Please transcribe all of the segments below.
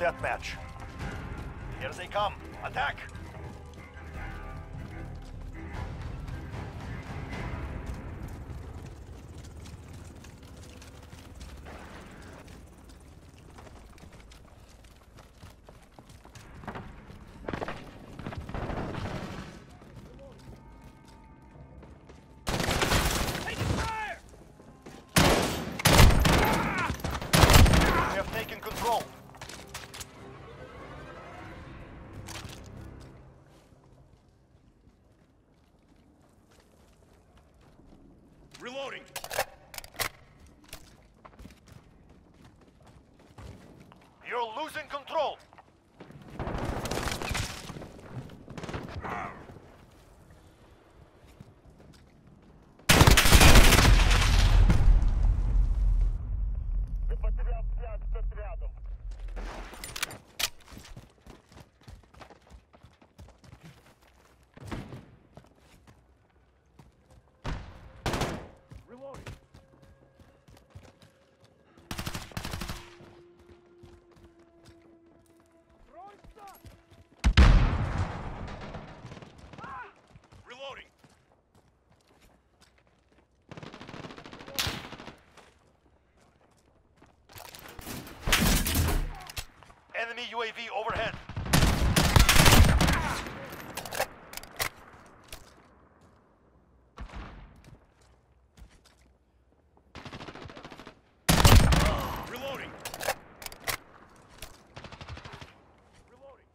Deathmatch. Here they come. Attack! You're losing control. Enemy UAV overhead. Reloading. Reloading.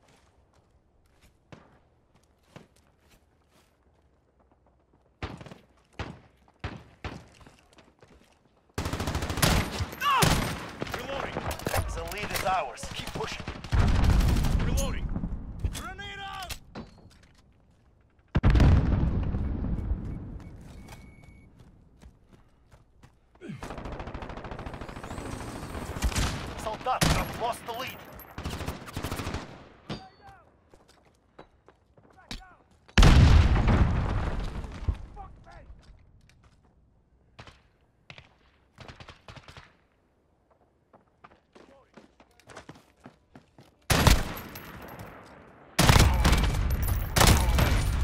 Reloading. The lead is ours. Keep pushing. Reloading. Grenade out! Soldat, you have lost the lead.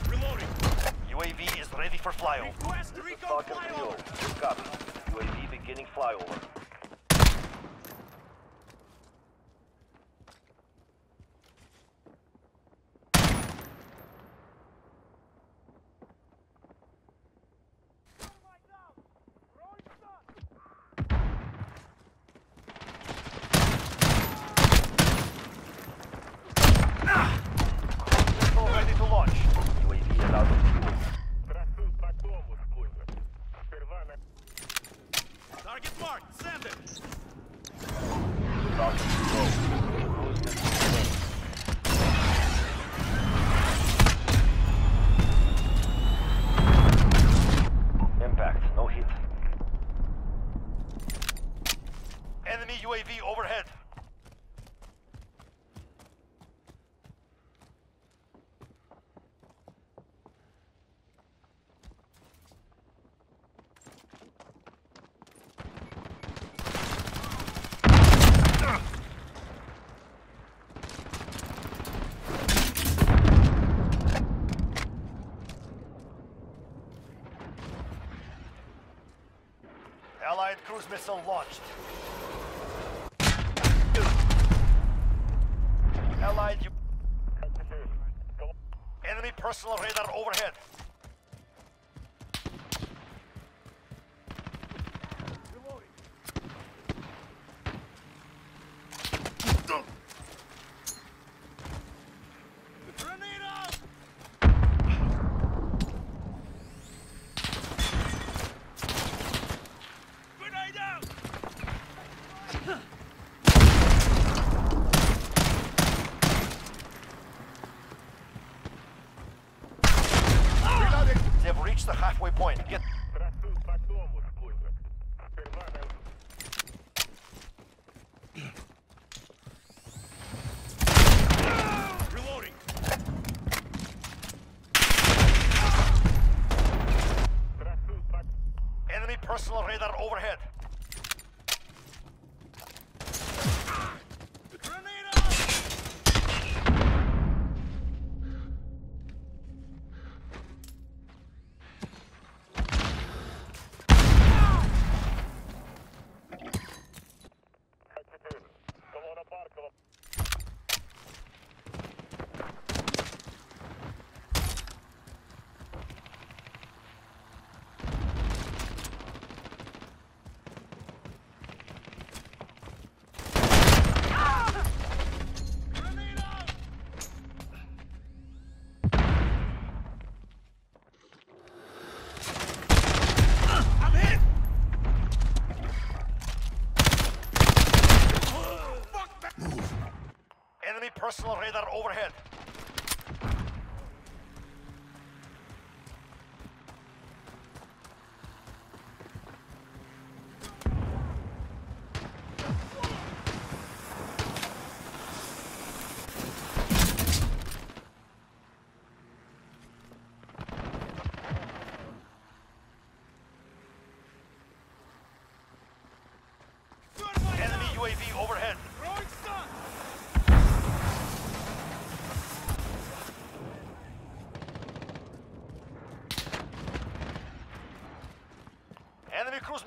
Reloading. UAV is ready for flyover. Request recon flyover. Copy. UAV beginning flyover. Allied cruise missile launched. Allied Enemy personal radar overhead. reach the halfway point. Get... Reloading. Enemy personal radar overhead.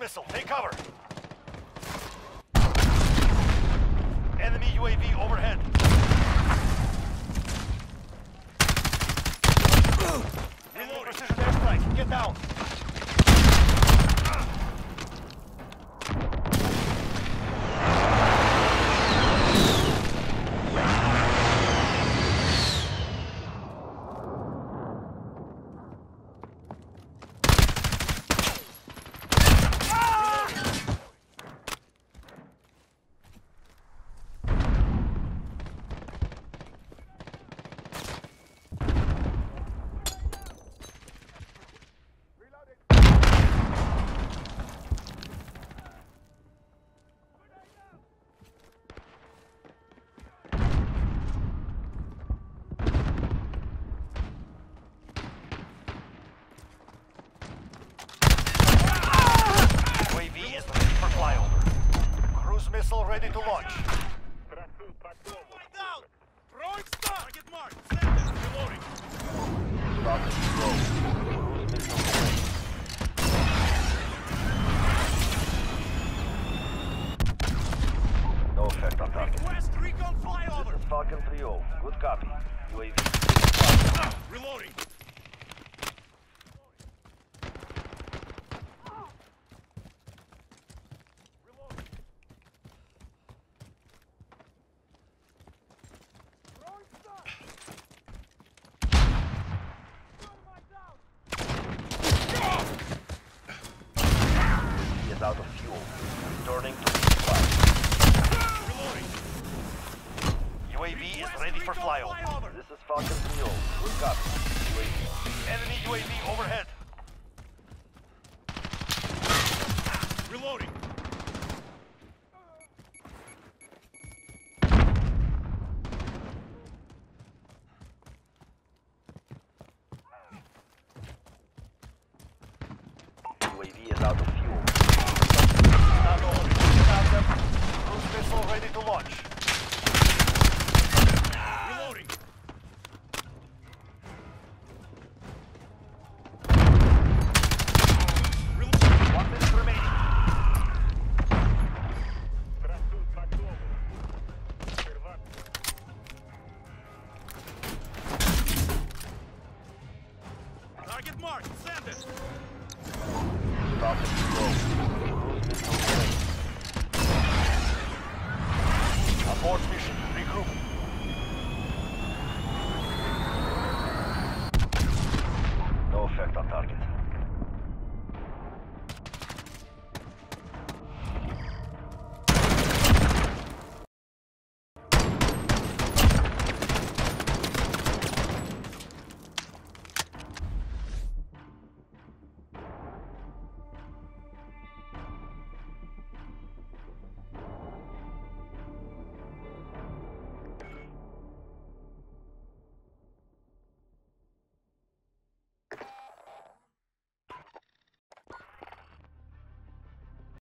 missile. Take cover. Enemy UAV overhead. Reload precision airstrike. Get down. Missile ready to launch. No effect on target. Request recon flyover. Falcon 3-0. Good copy. UAV. Reloading. Joey the Copy.